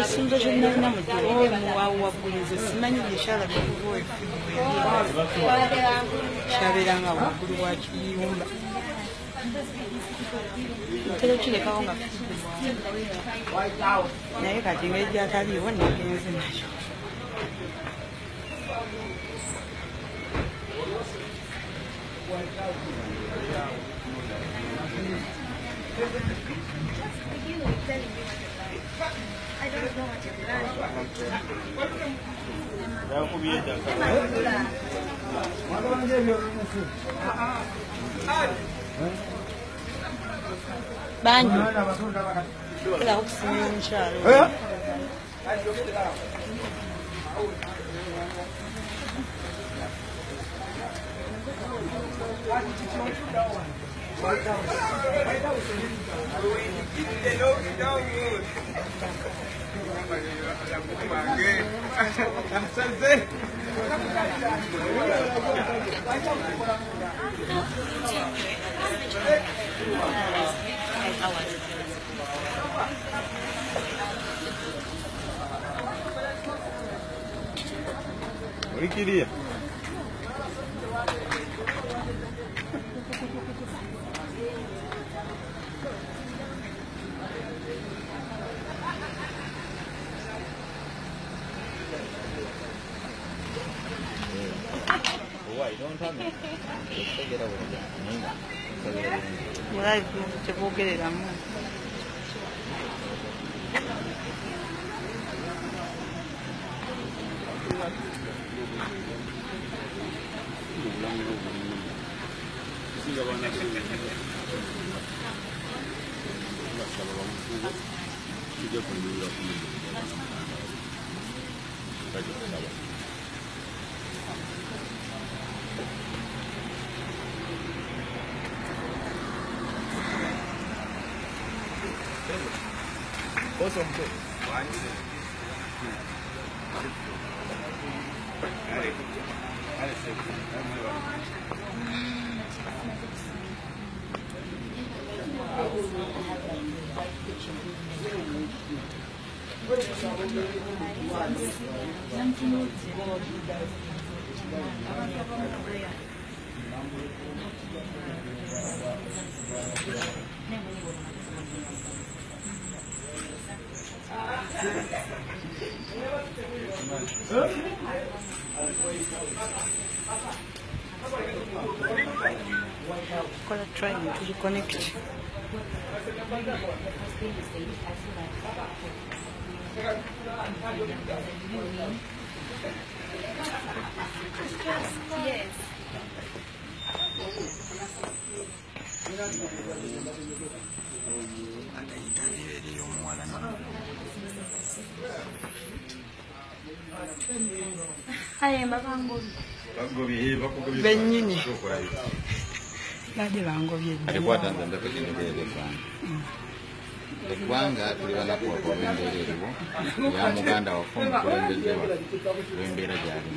esinzo kyenalina mudiroomu awowaggulinze simanyi gyekyalabyakuba kyabeeranga waggulu wa kiyumba Televizyon Ne kaçın ediyor tabii var ne kendisi maşo. Ya bu bir dakika. Madem ne görüyorsunuz? Aa banjo kila kukusimia inshallah 喂，弟弟。Guarda, non ci può Kosong tu. Thank you. Gonna try to reconnect. Yes. Eh, mm. eggwanga tuli banaku okulembererwo ya muganda wafe omukulembezewa lwembeera gyali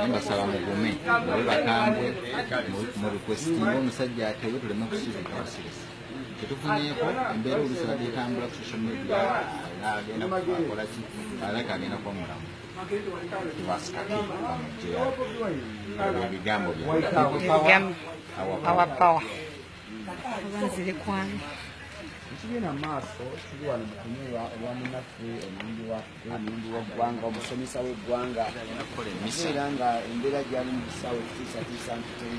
nimbasaba mugume mube bakambwe mu rikwesitinga omusajja atewe tuleme okusirika basirisa tetufunyeeko embeera olusala gyetambula ku social media agenda kkola ki alaka agenda kuba mulamu tebasikake bamujeera bigambo byaawapawa obanzirekwan ekigenda maaso kiri wano mukunyuwa olwamunaffe omulundi omulundi wegwanga omusomesa weggwanga era nga embeera gyali mu bisaawe ekitiisatiisa ntuteri